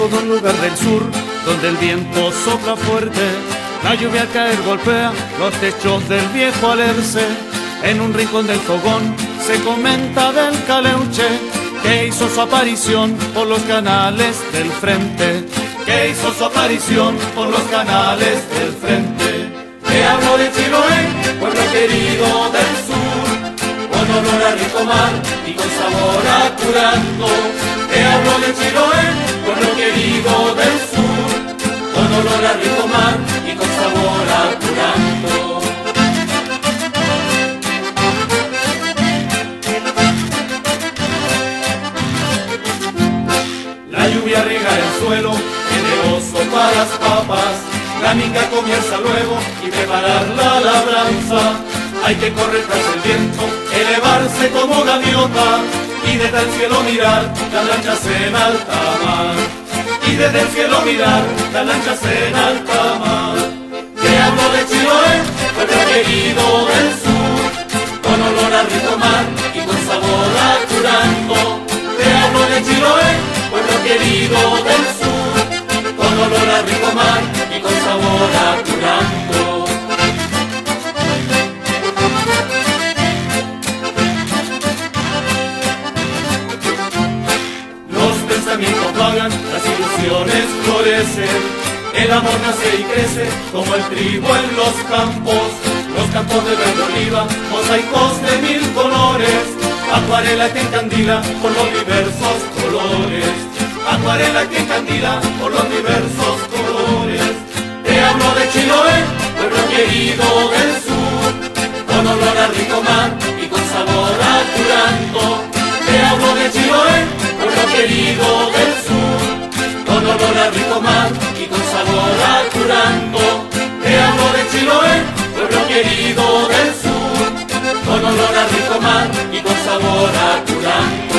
De un lugar del sur donde el viento sopla fuerte, la lluvia al caer golpea los techos del viejo alerce. En un rincón del fogón se comenta del caleuche que hizo su aparición por los canales del frente, que hizo su aparición por los canales del frente. Te hablo de Chiloé, pueblo querido del sur, con olor a rico mar y con sabor a curando. Olor a rico mar y con sabor a curando. La lluvia riega el suelo, generoso para las papas. La minga comienza luego y preparar la labranza. Hay que correr tras el viento, elevarse como gaviota y desde el cielo mirar las lanchas en alta mar. Y desde el cielo mirar las lanchas en alta mar. Te hablo de Chiloé, pueblo querido del sur, con olor a rico mar y con sabor a curando. Te hablo de Chiloé, pueblo querido del sur, con olor a rico mar y con sabor a curando. Los pensamientos vagan, las florecen, el amor nace y crece como el trigo en los campos, los campos de verde oliva, mosaicos de mil colores, acuarela que encandila por los diversos colores, acuarela que encandila por los diversos colores. Te hablo de Chiloé, pueblo querido del sur, y con sabor a curando. Te hablo de Chiloé, pueblo querido del sur, con olor a rico mar y con sabor a